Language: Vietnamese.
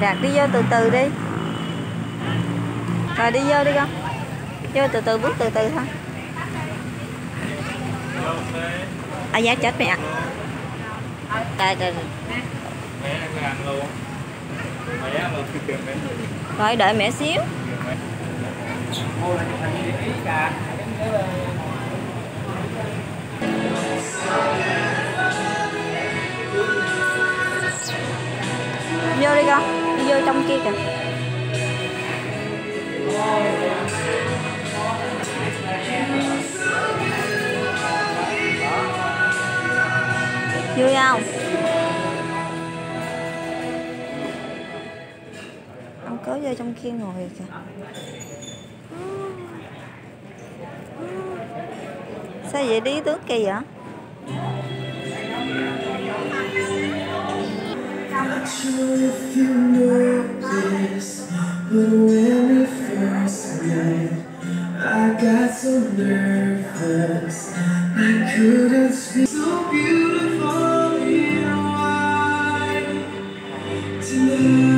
Đạt đi vô từ từ đi. Rồi đi vô đi con. Vô từ từ, bước từ từ thôi. À dạ chết mẹ. Trời trời mẹ đang luôn mẹ ăn luôn kìa mẹ Rồi, đợi mẹ xíu. Vô đi con Đi vô trong kia kìa Vui không? Ông cớ vô trong kia ngồi kìa Sao vậy đi tướng kỳ vậy? not sure if you know this, but when we first met, I got so nervous, I couldn't speak. So beautiful, you know why tonight.